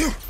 Here.